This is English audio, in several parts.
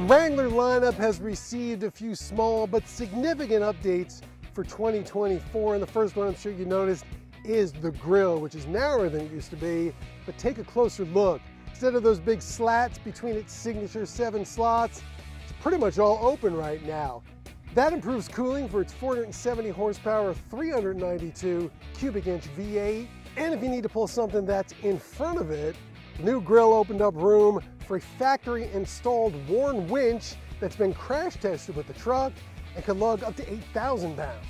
lineup has received a few small but significant updates for 2024. And the first one I'm sure you noticed is the grill, which is narrower than it used to be. But take a closer look. Instead of those big slats between its signature seven slots, it's pretty much all open right now. That improves cooling for its 470 horsepower, 392 cubic inch V8. And if you need to pull something that's in front of it, the new grill opened up room for a factory installed Warn winch that's been crash tested with the truck and can lug up to 8,000 pounds.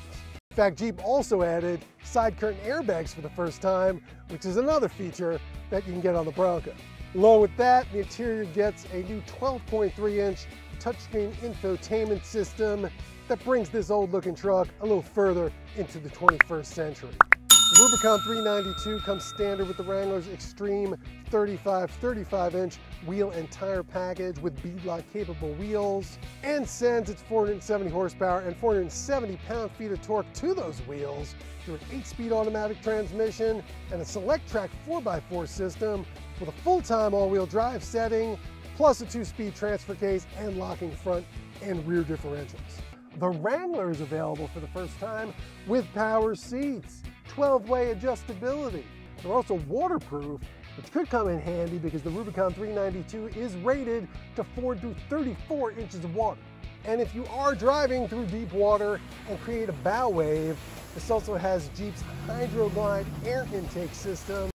In fact, Jeep also added side curtain airbags for the first time, which is another feature that you can get on the Bronco. Along with that, the interior gets a new 12.3 inch touchscreen infotainment system that brings this old looking truck a little further into the 21st century. The Rubicon 392 comes standard with the Wrangler's Extreme 35 35 inch wheel and tire package with beadlock capable wheels and sends its 470 horsepower and 470 pound feet of torque to those wheels through an 8 speed automatic transmission and a Selec-Trac 4x4 system with a full time all wheel drive setting plus a 2 speed transfer case and locking front and rear differentials. The Wrangler is available for the first time with power seats, 12-way adjustability. They're also waterproof, which could come in handy because the Rubicon 392 is rated to ford through 34 inches of water. And if you are driving through deep water and create a bow wave, this also has Jeep's Hydro-Guide air intake system